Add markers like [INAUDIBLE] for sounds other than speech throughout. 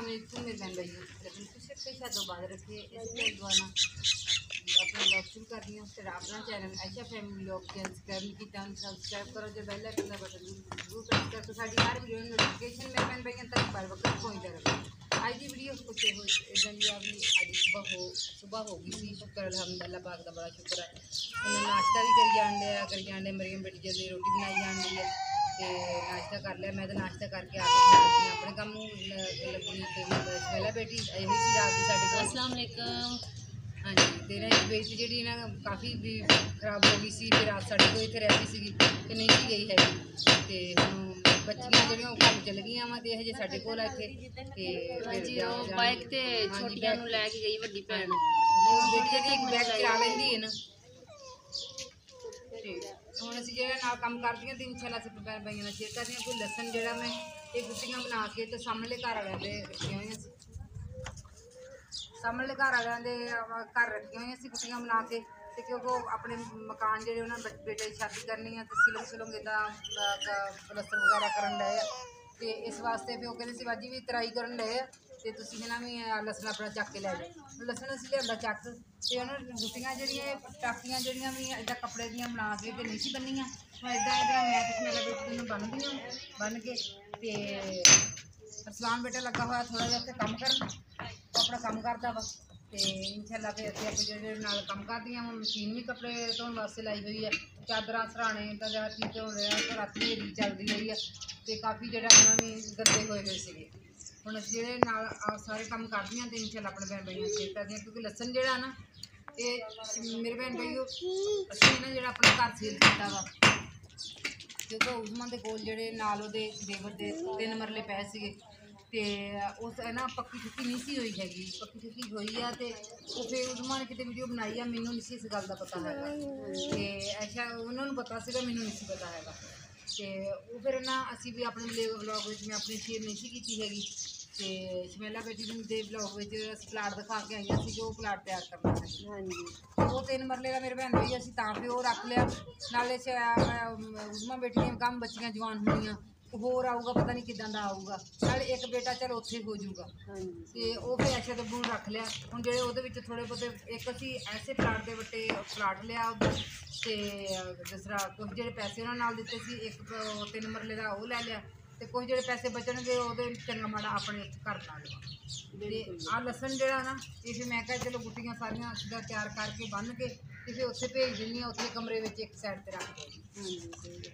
American में बहन भाई लेकिन कुछ पैसा दो बाद रखिए इसलिए दुआना अपना ब्लॉग शुरू कर दिया फिर अपना चैनल ऐसा फैमिली ब्लॉग सब्सक्राइब की टाइम सब्सक्राइब करो, जो बेल आइकन का बटन ज़रूर प्रेस कर तो सारी हर वीडियो नोटिफिकेशन में बहन भाई तक पर वक्त पहुँचते रहो। आज की वीडियो कुछ तो हो अभी सुबह हो सुबह होगी सी शुक्र, अलहमदल्ला, पाक का बड़ा शुक्र है। उन्होंने नाश्ता भी करी जान दिया, करी जान मरियम बेटी जल्दी रोटी बनाई जान है ਤੇ ਨਾਸ਼ਤਾ ਕਰ ਲਿਆ ਮੈਂ ਤਾਂ ਨਾਸ਼ਤਾ ਕਰਕੇ ਆ ਕੇ ਫਿਰ ਆਪਣੀ- ਕੰਮ ਨੂੰ ਲੱਗੀ ਤੇ ਪਹਿਲਾਂ ਬੇਟੀ ਇਹ ਵੀ ਸੀ ਰਾਤ ਦੀ ਸਾਡੇ ਕੋਲ। ਅਸਲਾਮ ਵਾਲੇਕਮ ਹਾਂਜੀ ਤੇ ਨਾ ਬੇਟੀ ਜਿਹੜੀ ਨਾ ਕਾਫੀ ਵੀ ਖਰਾਬ ਹੋ ਗਈ ਸੀ ਤੇ ਰਾਤ ਸਾਡੇ ਕੋਲ ਇੱਥੇ ਰਹਿ ਗਈ ਸੀਗੀ ਤੇ ਨਹੀਂ ਸੀ ਗਈ ਹੈਗੀ। ਤੇ ਹੁਣ ਬੱਚੀਆਂ ਜਿਹੜੀਆਂ ਉਹ ਕੰਮ ਚਲ ਗਈਆਂ ਵਾ ਤੇ ਹਜੇ ਸਾਡੇ ਕੋਲ ਆ ਇੱਥੇ ਤੇ ਫਿਰ ਹਾਂਜੀ ਜਾ- ਉਹ ਬਾਈਕ ਤੇ ਛੋਟੀਆਂ ਨੂੰ ਲੈ ਕੇ ਗਈ ਵੱਡੀ ਭੈਣ। ਉਹ ਬੇਟੀ ਜਿਹੜੀ ਇੱਕ ਬੈਗ ਚਲਾ ਲੈਂਦੀ ਹੈ ਨਾ। ਜਿਹੜਾ ਨਾਲ ਕੰਮ ਕਰਦੀਆਂ ਤੇ ਇਨਸ਼ਾਅੱਲਾ ਅਸੀਂ ਪੈ ਪਈਆਂ ਨਾਲ ਸ਼ੇਅਰ ਕਰਦੀਆਂ ਕੋਈ ਲਸਣ ਜਿਹੜਾ ਮੈਂ ਇਹ ਗੁੱਟੀਆਂ ਬਣਾ ਕੇ ਤੇ ਸਾਹਮਣੇ ਘਰ ਵਾਲਿਆਂ ਦੇ ਰੱਖੀਆਂ ਹੋਈਆਂ ਸੀ। ਸਾਹਮਣੇ ਘਰ ਵਾਲਿਆਂ ਦੇ ਘਰ ਰੱਖੀਆਂ ਹੋਈਆਂ ਸੀ ਗੁੱਟੀਆਂ ਬਣਾ ਕੇ ਤੇ ਕਿਉਂਕਿ ਉਹ ਆਪਣੇ ਮਕਾਨ ਜਿਹੜੇ ਉਹਨਾਂ ਬੇਟੇ ਦੀ ਸ਼ਾਦੀ ਕਰਨੀ ਆ ਤੇ ਸਿਲੰਗ ਸਿਲੰਗ ਇਦਾਂ ਪਲਸਤਰ ਵਗੈਰਾ ਕਰਨ ਲਏ ਆ। ਤੇ ਇਸ ਵਾਸਤੇ ਫਿਰ ਉਹ ਕਹਿੰਦੇ ਸੀ, ਬਾਜੀ ਵੀ ਤਰਾਈ ਕਰਨ ਲਏ ਆ। ਤੇ ਤੁਸੀਂ ਇਹਨਾਂ ਵੀ ਅਹ, ਲਸਣ ਆਪਣਾ ਚੱਕ ਕੇ ਲੈ ਜਾਓ। ਲਸਣ ਅਸੀਂ ਲਿਆਂਦਾ ਚੱਕ ਤੇ ਉਹਨਾਂ ਨੂੰ ਗੁੱਟੀਆਂ ਜਿਹੜੀਆਂ ਇਹ ਟਾਕੀਆਂ ਜਿਹੜੀਆਂ ਵੀ ਇਦਾਂ ਕੱਪੜੇ ਦੀਆਂ ਬਣਾ ਕੇ ਤੇ ਨਹੀਂ ਸੀ ਬੰਨੀਆਂ। ਮੈਂ ਇਦਾਂ ਇਦਾਂ ਮੈਂ ਤੇ ਮੇਰਾ ਬੇਟੇ ਨੂੰ ਬੰਨਦੀਆਂ ਬੰਨ ਕੇ ਤੇ ਅਰਸਲਾਨ ਬੇਟਾ ਲੱਗਾ ਹੋਇਆ ਥੋੜਾ ਜਿਹਾ ਉੱਥੇ ਕੰਮ ਕਰਨ। ਉਹ ਆਪਣਾ ਕੰਮ ਕਰਦਾ ਵਾ ਤੇ ਇਨਸ਼ਾਅੱਲਾ ਫਿਰ ਅਸੀਂ ਆਪਣੇ ਜਿਹੜੇ ਨਾਲ ਕੰਮ ਕਰਦੀਆਂ ਹਾਂ ਮਸ਼ੀਨ ਵੀ ਕੱਪੜੇ ਧੋਣ ਵਾਸਤੇ ਲਾਈ ਹੋਈ ਹੈ ਚਾਦਰਾਂ ਸਰਾਣੇ ਤਾਂ ਜਾਂ ਚੀਜ਼ ਧੋ ਰਹੇ ਆ ਤੇ ਰਾਤੀ ਹਨੇਰੀ ਚੱਲਦੀ ਰਹੀ ਹੈ ਤੇ ਕਾਫੀ ਜਿਹੜਾ ਉਹਨਾਂ ਵੀ ਗੰਦੇ ਹੋਏ ਹੋਏ ਸੀਗੇ। ਹੁਣ ਅਸੀਂ ਜਿਹੜੇ ਨਾਲ ਆਹ ਸਾਰੇ ਕੰਮ ਕਰਦੀਆਂ ਤੇ ਇਨਸ਼ਾਅੱਲਾ ਆਪਣੇ ਭੈਣ ਭਾਈਆਂ ਨੂੰ ਸ਼ੇਅਰ ਕਰਦੀਆਂ, ਕਿਉਂਕਿ ਲਸਣ ਜਿਹੜਾ ਨਾ, ਇਹ ਮੇਰੇ ਭੈਣ ਭਾਈਓ ਅਸੀਂ ਨਾ ਜਿਹੜਾ ਆਪਣਾ ਘਰ ਸੇਲ ਕੀਤਾ ਵਾ ਕਿਉਂਕਿ ਉਸਮਾਨ ਦੇ ਕੋਲ ਜਿਹੜੇ ਨਾਲ ਉਹਦੇ ਦੇਵਰ ਦੇ ਤਿੰਨ ਮਰਲੇ ਪਏ ਸੀਗੇ, ਤੇ ਉਸ ਇਹ ਨਾ ਪੱਕੀ ਛੁੱਟੀ ਨਹੀਂ ਸੀ ਹੋਈ ਹੈਗੀ, ਪੱਕੀ ਛੁੱਟੀ ਹੋਈ ਆ ਤੇ ਉਹ ਫਿਰ ਉਸਮਾਨ ਨੇ ਕਿਤੇ ਵੀਡੀਓ ਬਣਾਈ ਆ, ਮੈਨੂੰ ਨਹੀਂ ਸੀ ਇਸ ਗੱਲ ਦਾ ਪਤਾ ਹੈਗਾ, ਤੇ ਅੱਛਾ, ਉਹਨਾਂ ਨੂੰ ਪਤਾ ਸੀਗਾ, ਮੈਨੂੰ ਨਹੀਂ ਸੀ ਪਤਾ ਹੈਗਾ। ਤੇ ਉਹ ਫਿਰ ਨਾ ਅਸੀਂ ਵੀ ਆਪਣੇ ਵਲੌਗ ਵਿੱਚ ਮੈਂ ਆਪਣੀ ਸ਼ੇਅਰ ਨਹੀਂ ਸੀ ਕੀਤੀ ਹੈਗੀ। ਤੇ ਸ਼ਮੇਲਾ ਬੇਟੀ ਨੂੰ ਦੇ ਵਲੌਗ ਵਿੱਚ ਅਸੀਂ ਪਲਾਟ ਦਿਖਾ ਕੇ ਆਈਆਂ ਸੀ ਜੋ ਉਹ ਪਲਾਟ ਤਿਆਰ ਕਰਨਾ ਸੀ ਹਾਂਜੀ। ਉਹ ਤਿੰਨ ਮਰਲੇ ਦਾ ਮੇਰੇ ਭੈਣ ਵੀ ਅਸੀਂ ਤਾਂ ਫਿਰ ਉਹ ਰੱਖ ਲਿਆ। ਨਾਲੇ ਉਸਮਾ ਬੇਟੀ ਦੀਆਂ ਕੰਮ ਬੱਚੀਆਂ ਜਵਾਨ ਹੋਣੀਆਂ ਹੋਰ ਆਊਗਾ ਪਤਾ ਨਹੀਂ ਕਿਦਾਂ ਦਾ ਆਊਗਾ। ਨਾਲੇ ਇੱਕ ਬੇਟਾ ਚਲ ਉੱਥੇ ਹੋ ਜਾਊਗਾ ਹਾਂਜੀ। ਤੇ ਉਹ ਫਿਰ ਐਸੇ ਤੋਂ ਬੂਣ ਰੱਖ ਲਿਆ। ਹੁਣ ਜਿਹੜੇ ਉਹਦੇ ਵਿੱਚ ਥੋੜੇ ਬਹੁਤੇ ਇੱਕ ਅਸੀਂ ਐਸੇ ਪਲਾਟ ਦੇ ਵੱਟੇ ਪਲਾਟ ਲਿਆ ਉੱਧਰ ਤੇ ਤਰ੍ਹਾਂ ਕੁਝ ਜਿਹੜੇ ਪੈਸੇ ਉਹਨਾਂ ਨਾਲ ਦਿੱਤੇ ਸੀ ਇੱਕ ਤਿੰਨ ਮਰਲੇ ਦਾ ਉਹ ਲੈ ਲਿਆ। ਤੇ ਕੁਝ ਜਿਹੜੇ ਪੈਸੇ ਬਚਣਗੇ ਉਹਦੇ ਚੰਗਾ ਮਾੜਾ ਆਪਣੇ ਘਰ ਲਾ ਲਵਾਂ ਤੇ ਆ ਲਸਣ ਜਿਹੜਾ ਨਾ ਇਹ ਫਿਰ ਮੈਂ ਕਿਹਾ ਚਲੋ ਗੁੱਟੀਆਂ ਸਾਰੀਆਂ ਸਿੱਧਾ ਤਿਆਰ ਕਰਕੇ ਬੰਨ ਕੇ ਤੇ ਫਿਰ ਉੱਥੇ ਭੇਜ ਦਿੰਦੀ ਆ ਉੱਥੇ ਕਮਰੇ ਵਿੱਚ ਇੱਕ ਸਾਈਡ ਤੇ ਰੱਖ ਦਿੰਦੀ ਹੈ।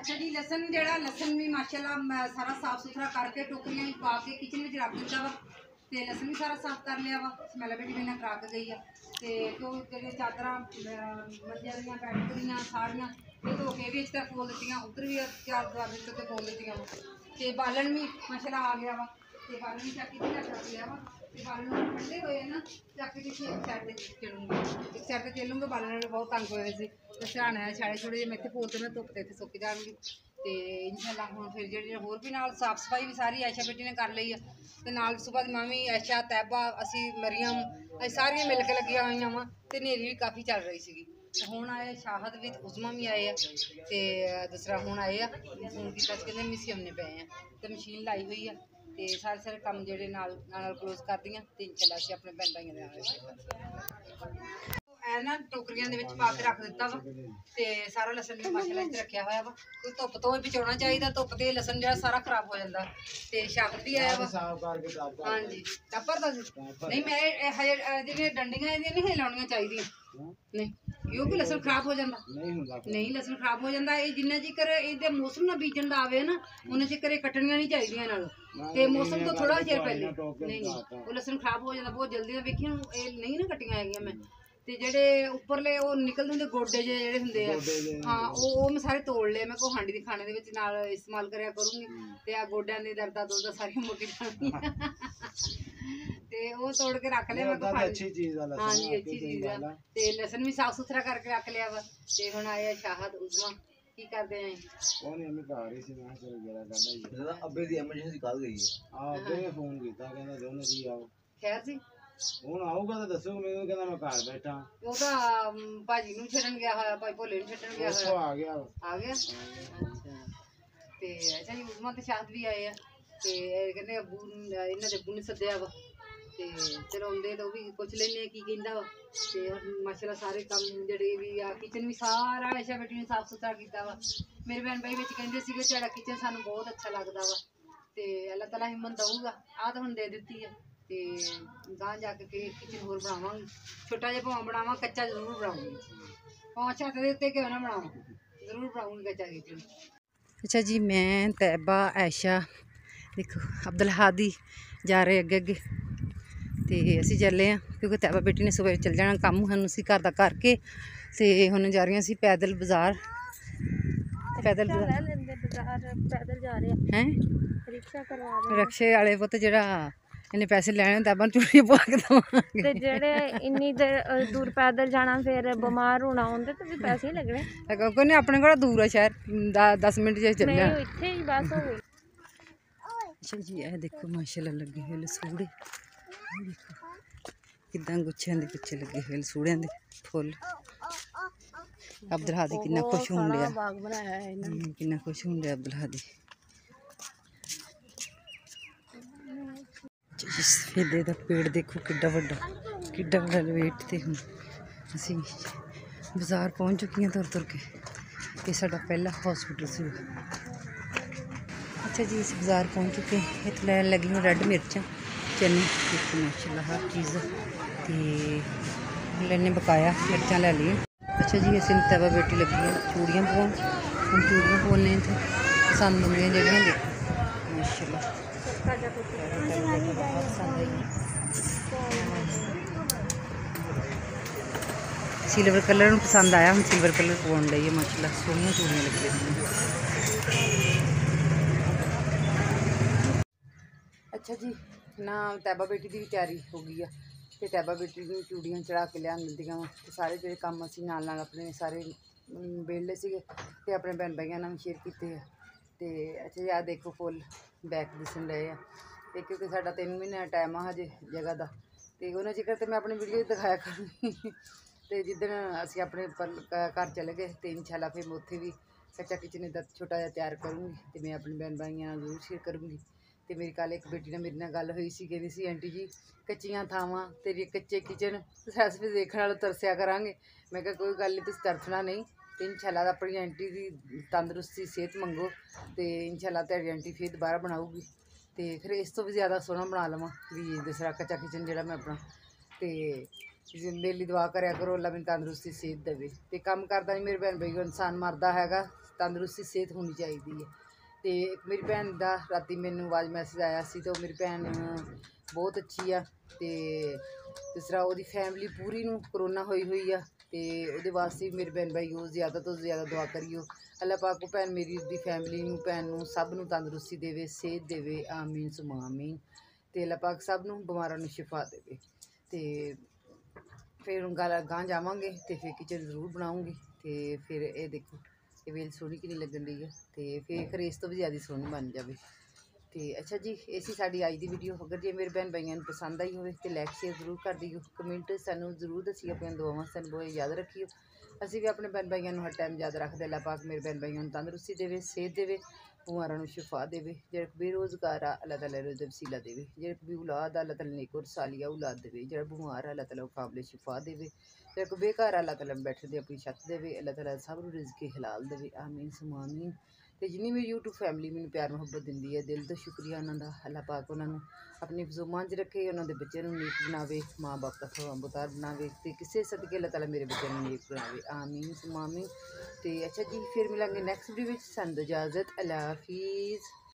ਅੱਛਾ ਜੀ, ਲਸਣ ਜਿਹੜਾ, ਲਸਣ ਵੀ ਮਾਸ਼ਾਅੱਲਾ, ਮੈਂ, ਸਾਰਾ ਸਾਫ਼ ਸੁਥਰਾ ਕਰਕੇ ਟੋਕਰੀਆਂ ਵਿੱਚ ਪਾ ਕੇ ਕਿਚਨ ਵਿੱਚ ਰੱਖ ਦਿੱਤਾ ਵਾ। ਤੇ ਲਸਣ ਵੀ ਸਾਰਾ ਸਾਫ਼ ਕਰ ਲਿਆ ਵਾ। ਸਮੈਲ ਬੇਟੀ, ਮੇਰੇ ਨਾਲ ਕਰਾ ਗਈ ਆ। ਤੇ ਜੋ ਜਿਹੜੀਆਂ ਚਾਦਰਾਂ ਮੱਝਾਂ ਦੀਆਂ ਬੈਠ ਦੀਆਂ ਸਾਰੀਆਂ ਇਹ ਧੋ ਕੇ ਵੀ ਇਸ ਤਰ੍ਹਾਂ ਖੋਲ ਦਿੱਤੀਆਂ, ਉੱਧਰ ਵੀ ਚਾਰ ਦਵਾਰ ਵਿੱਚ ਖੋਲ ਦਿੱਤੀਆਂ ਵਾ। ਤੇ ਬਾਲਣ ਵੀ ਮਾਸ਼ਾਅੱਲਾ ਆ ਗਿਆ ਵਾ। ਤੇ ਬਾਲਣ ਵੀ ਚੱਕ ਕੇ ਰੱਖ ਲਿਆ ਵਾ। ਬਾਲਣ ਠੰਡੇ ਹੋਏ ਨਾ ਚੱਕ ਕੇ ਕਿਸੇ ਇੱਕ ਸਾਈਡ ਤੇ ਚੜੂੰਗੀ ਇੱਕ ਸਾਈਡ ਤੇ ਚੱਲੂੰਗਾ ਬਾਲਣ ਨਾਲ ਬਹੁਤ ਤੰਗ ਹੋਏ ਸੀ ਤੇ ਸਰਾਣਾ ਛਾੜੇ ਛੋੜੇ ਜਿਹੇ ਮੈਂ ਇੱਥੇ ਫੋਲ ਮੈਂ ਧੁੱਪ ਤੇ ਇੱਥੇ ਸੁੱਕ ਜਾਣਗੇ ਤੇ ਇਨਸ਼ਾਅੱਲਾ ਹੁਣ ਫਿਰ ਜਿਹੜੇ ਹੋਰ ਵੀ ਨਾਲ ਸਾਫ਼ ਸਫ਼ਾਈ ਵੀ ਸਾਰੀ ਐਸ਼ਾ ਬੇਟੀ ਨੇ ਕਰ ਲਈ ਆ ਤੇ ਨਾਲ ਸੁਬਾਹ ਦੀ ਮਾਮੀ ਐਸ਼ਾ ਤੈਬਾ ਅਸੀਂ ਮਰੀਮ ਅਸੀਂ ਸਾਰੀਆਂ ਮਿਲ ਕੇ ਲੱਗੀਆਂ ਹੋਈਆਂ ਵਾ ਤੇ ਨੇਰੀ ਵੀ ਕਾਫੀ ਚੱਲ ਰਹੀ ਸੀਗੀ। ਤੇ ਹੁਣ ਆਏ ਸ਼ਾਹਦ ਵੀ ਉਜ਼ਮਾ ਵੀ ਆਏ ਆ। ਤੇ ਦੂਸਰਾ ਹੁਣ ਆਏ ਆ, ਫੋਨ ਕੀਤਾ ਸੀ, ਕਹਿੰਦੇ ਮਿਸੀਅਮ ਨੇ ਪਏ ਆ। ਤੇ ਮਸ਼ੀਨ ਲਾਈ ਹੋਈ ਆ। ਤੇ ਸਾਰੇ ਸਾਰੇ ਕੰਮ ਜਿਹੜੇ ਨਾਲ ਨਾਲ ਕਲੋਜ਼ ਕਰਦੀਆਂ ਤੇ ਇਨਸ਼ਾਅੱਲਾ ਅਸੀਂ ਆਪਣੇ ਭਾਈਆਂ ਦੇ ਨਾਲ ਐ ਨਾ ਟੋਕਰੀਆਂ ਦੇ ਵਿੱਚ ਪਾ ਕੇ ਰੱਖ ਦਿੱਤਾ ਵਾ ਤੇ ਸਾਰਾ ਲਸਣ ਵੀ ਮਾਸ਼ਾਅੱਲਾ ਇੱਥੇ ਰੱਖਿਆ ਹੋਇਆ ਵਾ। ਕੋਈ ਧੁੱਪ ਤੋਂ ਵੀ ਬਚਾਉਣਾ ਚਾਹੀਦਾ ਧੁੱਪ ਤੇ ਲਸਣ ਜਿਹੜਾ ਸਾਰਾ ਖਰਾਬ ਹੋ ਜਾਂਦਾ ਤੇ ਸ਼ਾਖਤ ਵੀ ਆਇਆ ਵਾ। ਹਾਂਜੀ। ਟੱਪਰ ਦਾ ਸੀ। ਨਹੀਂ ਮੈਂ ਇਹ ਇਹ ਹਜੇ ਇਹ ਜਿਹੜੀਆਂ ਡੰਡੀਆਂ ਇਹਦੀਆਂ ਨਹੀਂ ਹਿਲਾਉਣੀਆਂ ਚਾਹੀਦੀਆਂ। ਨਹੀਂ। ਕਿਉਂਕਿ ਲਸਣ ਖਰਾਬ ਹੋ ਜਾਂਦਾ। ਨਹੀਂ ਹੁੰਦਾ ਨਹੀਂ ਲਸਣ ਖਰਾਬ ਹੋ ਜਾਂਦਾ। ਇਹ ਜਿੰਨਾ ਚਿਰ ਇਹਦੇ ਮੌਸਮ ਨਾਲ ਬੀਜਣ ਦਾ ਆਵੇ ਨਾ ਉਹਨਾਂ ਚਿਰ ਇਹ ਕੱਟਣੀਆਂ ਨਹੀਂ ਚਾਹੀਦੀਆਂ ਨਾਲ। ਤੇ ਮੌਸਮ ਤੋਂ ਥੋੜਾ ਚਿਰ ਪਹਿਲੇ। ਨਹੀਂ ਨਹੀਂ ਉਹ ਲਸਣ ਖਰਾਬ ਹੋ ਜਾਂਦਾ ਬਹੁਤ ਜਲਦੀ ਵੇਖੀ ਹੁਣ ਇਹ ਨਹੀਂ ਨਾ ਕੱਟੀਆਂ ਹੈਗੀਆਂ ਮੈਂ। ਤੇ ਜਿਹੜੇ ਉੱਪਰਲੇ ਉਹ ਨਿਕਲਦੇ ਹੁੰਦੇ ਗੋਡੇ ਜਿਹੇ ਜਿਹੜੇ ਹੁੰਦੇ ਆ। ਹਾਂ ਉਹ ਉਹ ਮੈਂ ਸਾਰੇ ਤੋੜ ਲਏ ਮੈਂ ਕੋ ਹਾਂਡੀ ਦੇ ਖਾਣੇ ਦੇ ਵਿੱਚ ਨਾਲ ਇਸਤੇਮਾਲ ਕਰਿਆ ਕਰੂੰਗੀ। ਤੇ ਆ ਗੋਡਿਆਂ ਦੇ ਦਰਦਾਂ ਦੁਰਦਾਂ ਸਾਰੀਆਂ ਮੋਟੀ ਖਾਣੀਆਂ [LAUGHS] ਤੇ ਉਹ ਤੋੜ ਕੇ ਰੱਖ ਲਿਆ ਮੈਂ ਕੋ ਦਾਦਾ ਖਾਣੀ ਅੱਛੀ ਚੀਜ਼ ਆ ਲਸਣ ਹਾਂਜੀ ਅੱਛੀ ਚੀਜ਼ ਆ। ਤੇ ਲਸਣ ਵੀ ਸਾਫ਼ ਸੁਥਰਾ ਕਰਕੇ ਰੱਖ ਲਿਆ ਵਾ ਤੇ ਹੁਣ ਆਇਆ ਸ਼ਾਹਦ ਉਜ਼ਮਾ ਕੀ ਕਰਦੇ ਆਂ ਉਹ ਨਹੀਂ ਅਮੀ ਘਰ ਹੀ ਸੀ ਮੈਂ ਕਿਹਾ ਚਲੋ ਕੱਢ ਆਈਏ ਇਹਦਾ ਅੱਬੇ ਦੀ ਐਮਰਜੈਂਸੀ ਕੱਲ ਗਈ ਹੈ ਆ ਅੱਗੇ ਫੋਨ ਕੀਤਾ ਕਹਿੰਦਾ ਦੋਨੋਂ ਜੀ ਆਓ। ਖੈਰ ਸੀ ਹੁਣ ਆਊਗਾ ਤਾਂ ਦੱਸੋ ਮੈਨੂੰ ਕਹਿੰਦਾ ਮੈਂ ਘਰ ਬੈਠਾ। ਉਹ ਤਾਂ ਭਾਜੀ ਨੂੰ ਛੱਡਣ ਗਿਆ ਹੋਇਆ ਭਾਈ ਭੋਲੇ ਨੂੰ ਛੱਡਣ ਗਿਆ ਹੋਇਆ। ਆ ਗਿਆ। ਆ ਗਿਆ? ਤੇ ਅੱਛਾ ਜੀ ਉਜ਼ਮਾ ਤੇ ਸ਼ਾਹਦ ਵੀ ਆਏ ਆ। ਤੇ ਇਹ ਕਹਿੰਦੇ ਅੱਬੂ ਇਹਨਾਂ ਦੇ ਅੱਬੂ ਨੇ ਸੱਦਿਆ ਵਾ। ਤੇ ਚਲੋ ਆਉਂਦੇ ਤਾਂ ਉਹ ਵੀ ਪੁੱਛ ਲੈਂਦੇ ਆ ਕੀ ਕਹਿੰਦਾ ਵਾ। ਤੇ ਹੁਣ ਮਾਸ਼ਾਅੱਲਾ ਸਾਰੇ ਕੰਮ ਜਿਹੜੇ ਵੀ ਆ ਕਿਚਨ ਵੀ ਸਾਰਾ ਐਸ਼ਾ ਬੇਟੀ ਨੇ ਸਾਫ਼ ਸੁਥਰਾ ਕੀਤਾ ਵਾ। ਮੇਰੇ ਭੈਣ ਭਾਈ ਵਿੱਚ ਕਹਿੰਦੇ ਸੀਗੇ, ਤੁਹਾਡਾ ਕਿਚਨ ਸਾਨੂੰ ਬਹੁਤ ਅੱਛਾ ਲੱਗਦਾ ਵਾ। ਤੇ ਅੱਲਾਹ ਤਾਲਾ ਹਿੰਮਤ ਦਊਗਾ। ਆਹ ਤਾਂ ਹੁਣ ਦੇ ਦਿੱਤੀ ਆ। ਤੇ ਗਾਂ ਜਾ ਕੇ ਕਿਚਨ ਹੋਰ ਬਣਾਵਾਂਗੇ। ਛੋਟਾ ਜਿਹਾ ਭਾਵੇਂ ਬਣਾਵਾਂ, ਕੱਚਾ ਜ਼ਰੂਰ ਬਣਾਉਂਗੀ ਭਾਵੇਂ ਛੱਤ ਦੇ ਉੱਤੇ ਕਿਉਂ ਨਾ ਬਣਾਵਾਂ? ਜ਼ਰੂਰ ਬਣਾਉਂਗੀ ਕੱਚਾ ਕਿਚਨ ਅੱਛਾ ਜੀ, ਮੈਂ ਤੈਬਾ ਐਸ਼ਾ ਦੇਖੋ, ਅਬਦੁਲ ਹਾਦੀ ਜਾ ਰਹੇ ਅੱਗੇ ਅੱਗੇ ਤੇ ਅਸੀਂ ਚੱਲੇ ਆ ਕਿਉਂਕਿ ਤੈਬਾ ਬੇਟੀ ਨੇ ਸਵੇਰੇ ਚੱਲ ਜਾਣਾ ਕੰਮ ਸਾਨੂੰ ਅਸੀਂ ਘਰ ਦਾ ਕਰਕੇ ਤੇ ਹੁਣ ਜਾ ਰਹੀਆਂ ਸੀ ਪੈਦਲ ਬਾਜ਼ਾਰ। ਪੈਦਲ ਬਾਜ਼ਾਰ। ਪੈਦਲ ਜਾ ਰਹੇ ਹੈ? ਰਿਕਸ਼ਾ ਕਰਵਾ ਰਕਸ਼ੇ ਵਾਲੇ ਪੁੱਤ ਜਿਹੜਾ ਇਹਨੇ ਪੈਸੇ ਲੈਣੇ ਤੈਬਾਂ ਚੂੜੀਆਂ ਪਵਾ ਕੇ ਦਵਾਂਗੇ। ਤੇ ਜਿਹੜੇ ਇੰਨੀ ਦੇਰ ਪੈਦਲ ਜਾਣਾ ਫਿਰ ਬਿਮਾਰ ਹੋਣਾ ਹੁੰਦੇ ਤੇ ਵੀ ਪੈਸੇ ਹੀ ਲੱਗਣੇ। ਕਿਉਂਕਿ ਉਹਨੇ ਆਪਣੇ ਕੋਲ ਦੂਰ ਆ ਸ਼ਹਿਰ 10 ਮਿੰਟ ਜੇ ਚੱਲਿਆ ਨਹੀਂ ਇੱਥੇ ਹੀ ਬਸ ਹੋ ਗਈ। ਅੱਛਾ ਜੀ ਇਹ ਦੇਖੋ ਮਾਸ਼ਾਅੱਲਾ ਲੱਗੇ ਹੋਏ ਲਸੂੜੇ। ਕਿਦਾਂ ਗੁੱਛਿਆਂ ਦੇ ਪਿੱਛੇ ਲੱਗੇ ਹੋਏ ਲਸੂੜਿਆਂ ਦੇ ਫੁੱਲ। ਅਬਦੁਲ ਹਾਦੀ ਕਿੰਨਾ ਖੁਸ਼ ਹੋਣ ਡਿਆ। ਬਾਗ ਬਣਾਇਆ ਹੈ ਹਮ, ਕਿੰਨਾ ਖੁਸ਼ ਹੋਣ ਡਿਆ ਅਬਦੁਲ ਹਾਦੀ। ਅੱਛਾ ਜੀ ਸਫੇਦੇ ਦਾ ਪੇੜ ਦੇਖੋ ਕਿੱਡਾ ਵੱਡਾ ਕਿੱਡਾ ਵੱਡਾ ਵੇਟ ਤੇ ਹੁਣ ਅਸੀਂ ਬਾਜ਼ਾਰ ਪਹੁੰਚ ਚੁੱਕੀਆਂ ਤੁਰ ਤੁਰ ਕੇ ਇਹ ਸਾਡਾ ਪਹਿਲਾ ਹਸਪੀਟਲ ਸੀ ਅੱਛਾ ਜੀ ਅਸੀਂ ਬਾਜ਼ਾਰ ਪਹੁੰਚ ਚੁੱਕੇ ਹਾਂ। ਇੱਥੇ ਲੈਣ ਲੱਗੀ ਹਾਂ ਰੈੱਡ ਮਿਰਚਾਂ। ਚੰਨੀ ਦੇਖੋ ਮਾਸ਼ਾਅੱਲਾ ਹਰ ਚੀਜ਼ ਤੇ ਲੈਣੇ ਬਕਾਇਆ ਮਿਰਚਾਂ ਲੈ ਲਈਆਂ। ਅੱਛਾ ਜੀ, ਅਸੀਂ ਤਵਾ ਬੇਟੀ ਲੱਗੀ ਹੈ। ਚੂੜੀਆਂ ਪਵਾਉਣ। ਹੁਣ ਚੂੜੀਆਂ ਪਵਾਉਣੇ ਇੱਥੇ। ਪਸੰਦ ਆਉਂਦੀਆਂ ਜਿਹੜੀਆਂ ਦੇਖੋ ਮਾਸ਼ਾਅੱਲਾ। ਸਿਲਵਰ ਕਲਰ ਨੂੰ ਪਸੰਦ ਆਇਆ। ਹੁਣ ਸਿਲਵਰ ਕਲਰ ਪਵਾਉਣ ਲਈ ਹੈ, ਮਾਸ਼ਾਅੱਲਾ। ਸੋਹਣੀਆਂ ਚੂੜੀਆਂ ਲੱਗੀਆਂ ਹੋਈਆਂ ਅੱਛਾ ਜੀ ਨਾ ਤੈਬਾ ਬੇਟੀ ਦੀ ਵੀ ਤਿਆਰੀ ਹੋ ਗਈ ਆ ਤੇ ਤੈਬਾ ਬੇਟੀ ਨੂੰ ਚੂੜੀਆਂ ਚੜਾ ਕੇ ਲਿਆਉਣ ਦਿੰਦੀਆਂ ਵਾ। ਤੇ ਸਾਰੇ ਜਿਹੜੇ ਕੰਮ ਅਸੀਂ ਨਾਲ ਨਾਲ ਆਪਣੇ ਸਾਰੇ ਅਮ, ਵੇਲੇ ਸੀਗੇ ਤੇ ਆਪਣੇ ਭੈਣ ਭਾਈਆਂ ਨਾਲ ਵੀ ਸ਼ੇਅਰ ਕੀਤੇ ਆ। ਤੇ ਅੱਛਾ ਜੀ ਆ ਦੇਖੋ ਫੁੱਲ ਬੈਕ ਦਿਸਣ ਰਹੇ ਆ। ਤੇ ਕਿਉਂਕਿ ਸਾਡਾ 3 ਮਹੀਨੇ ਦਾ ਟਾਈਮ ਆ ਹਜੇ ਜਗ੍ਹਾ ਦਾ। ਤੇ ਉਹਨਾਂ ਜ਼ਿਕਰ ਤੇ ਮੈਂ ਆਪਣੀ ਵੀਡੀਓ ਦਿਖਾਇਆ ਕਰੂੰਗੀ। ਤੇ ਜਿੱਦਣ ਅਸੀਂ ਆਪਣੇ ਪਲ- ਕ- ਘਰ ਚਲੇ ਗਏ ਤੇ ਇਨਸ਼ਾਅੱਲਾ ਫਿਰ ਮੈਂ ਉੱਥੇ ਵੀ ਕੱਚਾ ਕਿਚਨ ਦਾ ਛੋਟਾ ਜਿਹਾ ਤਿਆਰ ਕਰੂੰਗੀ ਤੇ ਮੈਂ ਆਪਣੇ ਭੈਣ ਭਾਈਆਂ ਨਾਲ ਜ਼ਰੂਰ ਸ਼ੇਅਰ ਕਰੂੰਗੀ। ਤੇ ਮੇਰੀ ਕੱਲ ਇੱਕ ਬੇਟੀ ਨਾਲ ਮੇਰੇ ਨਾਲ ਗੱਲ ਹੋਈ ਸੀ, ਕਹਿੰਦੀ ਸੀ, ਆਂਟੀ ਜੀ, ਕੱਚੀਆਂ ਥਾਵਾਂ ਤੇਰੀ ਕੱਚੇ ਕਿਚਨ ਅਸੀਂ ਵੀ ਦੇਖਣ ਵਾਲਾ ਤਰਸਿਆ ਕਰਾਂਗੇ। ਮੈਂ ਕਿਹਾ, ਕੋਈ ਗੱਲ ਨਹੀਂ ਤੁਸੀਂ ਤਰਸਣਾ ਨਹੀਂ ਤੇ ਇਨਸ਼ਾਅੱਲਾ ਆਪਣੀ ਆਂਟੀ ਦੀ ਤੰਦਰੁਸਤੀ, ਸਿਹਤ ਮੰਗੋ ਤੇ ਇਨਸ਼ਾਅੱਲਾ ਤੇਰੀ ਆਂਟੀ ਫਿਰ ਦੁਬਾਰਾ ਬਣਾਊਗੀ। ਤੇ ਫਿਰ ਇਸ ਤੋਂ ਵੀ ਜ਼ਿਆਦਾ ਸੋਹਣਾ ਬਣਾ ਲਵਾਂ ਵੀ ਦੂਸਰਾ ਕੱਚਾ ਕਿਚਨ ਜਿਹੜਾ ਮੈਂ ਆਪਣਾ। ਤੇ ਜੀ ਮੇਰੇ ਲਈ ਦੁਆ ਕਰਿਆ ਕਰੋ, ਅੱਲਾ ਮੈਨੂੰ ਤੰਦਰੁਸਤੀ, ਸਿਹਤ ਦੇਵੇ। ਤੇ ਕੰਮ ਕਰਦਾ ਨਹੀਂ ਮੇਰੇ ਭੈਣ ਭਾਈ ਇਨਸਾਨ ਮਰਦਾ ਹੈਗਾ, ਤੰਦਰੁਸਤੀ, ਸਿਹਤ ਹੋਣੀ ਚਾਹੀਦੀ ਹੈ। ਤੇ ਮੇਰੀ ਭੈਣ ਦਾ ਰਾਤੀ ਮੈਨੂੰ ਆਵਾਜ਼ ਮੈਸੇਜ ਆਇਆ ਸੀ ਤੇ ਉਹ ਮੇਰੀ ਭੈਣ ਬਹੁਤ ਅੱਛੀ ਆ ਤੇ ਜਿਸ ਉਹਦੀ ਫੈਮਿਲੀ ਪੂਰੀ ਨੂੰ ਕਰੋਨਾ ਹੋਈ ਹੋਈ ਆ ਤੇ ਉਹਦੇ ਵਾਸਤੇ ਮੇਰੇ ਭੈਣ ਭਾਈ ਉਹ ਜ਼ਿਆਦਾ ਤੋਂ ਜ਼ਿਆਦਾ ਦੁਆ ਕਰਿਓ। ਅੱਲਾਹ ਪਾਕ ਉਹ ਭੈਣ ਮੇਰੀ ਦੀ ਫੈਮਿਲੀ ਨੂੰ, ਭੈਣ ਨੂੰ ਸਭ ਨੂੰ ਤੰਦਰੁਸਤੀ ਦੇਵੇ, ਸਿਹਤ ਦੇਵੇ, ਆਮੀਨ, ਸੁਮਾ ਆਮੀਨ। ਤੇ ਅੱਲਾਹ ਪਾਕ ਸਭ ਨੂੰ ਬਿਮਾਰਾਂ ਨੂੰ ਸ਼ਿਫਾ ਦੇਵੇ। ਤੇ ਫਿਰ ਹੁਣ ਗਾਂ ਜਾਵਾਂਗੇ ਤੇ ਫਿਰ ਕਿਚਨ ਜ਼ਰੂਰ ਬਣਾਉਂਗੀ ਤੇ ਫਿਰ ਇਹ ਦੇਖੋ। ਇਹ ਵੇਲ ਸੋਹਣੀ ਕਿੰਨੀ ਲੱਗਣ ਦੀ ਹੈ ਤੇ ਫਿਰ ਫਿਰ ਇਸ ਤੋਂ ਵੀ ਜ਼ਿਆਦਾ ਸੋਹਣੀ ਬਣ ਜਾਵੇ। ਤੇ ਅੱਛਾ ਜੀ ਇਹ ਸੀ ਸਾਡੀ ਅੱਜ ਦੀ ਵੀਡੀਓ ਅਗਰ ਜੇ ਮੇਰੇ ਭੈਣ ਭਾਈਆਂ ਨੂੰ ਪਸੰਦ ਆਈ ਹੋਵੇ ਤੇ ਲਾਈਕ ਸ਼ੇਅਰ ਜ਼ਰੂਰ ਕਰ ਦਿਓ। ਕਮੈਂਟ ਸਾਨੂੰ ਜ਼ਰੂਰ ਦੱਸਿਓ ਆਪਣੀਆਂ ਦੁਆਵਾਂ ਸਾਨੂੰ ਬਹੁਤ ਯਾਦ ਰੱਖਿਓ। ਅਸੀਂ ਵੀ ਆਪਣੇ ਭੈਣ ਭਾਈਆਂ ਨੂੰ ਹਰ ਟਾਈਮ ਯਾਦ ਰੱਖਦੇ ਅੱਲਾਹ ਪਾਕ ਮੇਰੇ ਭੈਣ ਭਾਈਆਂ ਨੂੰ ਤੰਦਰੁਸਤੀ ਦੇਵੇ ਸਿਹਤ ਦੇਵੇ ਬਿਮਾਰਾਂ ਨੂੰ ਸ਼ਿਫਾ ਦੇਵੇ ਜਿਹੜੇ ਬੇਰੋਜ਼ਗਾਰ ਆ ਅੱਲਾਹ ਤਾਲਾ ਰੋਜ਼ ਦਾ ਵਸੀਲਾ ਦੇਵੇ ਜਿਹੜੇ ਵੀ ਔਲਾਦ ਆ ਅੱਲਾਹ ਤਾਲਾ ਨੇਕ ਔਰ ਸਾਲੀਆ ਔਲਾਦ ਦੇਵੇ ਜਿਹੜਾ ਬਿਮਾਰ ਆ ਅੱਲਾਹ ਤਾਲਾ ਉਹ ਕਾਬਲੇ ਸ਼ਿਫਾ ਦੇਵੇ ਜਿਹੜੇ ਕੋ ਬੇਘਰ ਆ, ਅੱਲਾਹ ਤਾਲਾ ਬੈਠੇ ਦੇ ਆਪਣੀ ਛੱਤ ਦੇਵੇ ਅੱਲਾਹ ਤਾਲਾ ਸਭ ਨੂੰ ਰਿਜ਼ਕ ਹਲਾਲ ਦੇਵੇ ਆਮੀਨ ਸੁਮਾ ਆਮੀਨ। ਤੇ ਜਿੰਨੀ ਮੇਰੀ YouTube ਫੈਮਿਲੀ ਮੈਨੂੰ ਪਿਆਰ ਮੁਹੱਬਤ ਦਿੰਦੀ ਹੈ, ਦਿਲ ਤੋਂ ਸ਼ੁਕਰੀਆ ਉਹਨਾਂ ਦਾ ਅੱਲਾ ਪਾਕ ਉਹਨਾਂ ਨੂੰ ਆਪਣੀ ਫਜ਼ੂਮਾਂ 'ਚ ਰੱਖੇ, ਉਹਨਾਂ ਦੇ ਬੱਚਿਆਂ ਨੂੰ ਨੇਕ ਬਣਾਵੇ ਮਾਂ ਬਾਪ ਦਾ ਖਵਾਬਤਾਰ ਬਣਾਵੇ ਤੇ ਕਿਸੇ ਸਦਕੇ ਅੱਲਾਹ ਤਾਲਾ ਮੇਰੇ ਬੱਚਿਆਂ ਨੂੰ ਨੇਕ ਬਣਾਵੇ। ਆਮੀਨ ਸੁਮਾ ਆਮੀਨ ਤੇ ਅੱਛਾ ਜੀ, ਫਿਰ ਮਿਲਾਂਗੇ ਨੈਕਸਟ ਵੀਡੀਓ ਵਿੱਚ। ਸੰਦ ਇਜਾਜ਼ਤ, ਅੱਲਾਹ ਹਾਫਿਜ਼।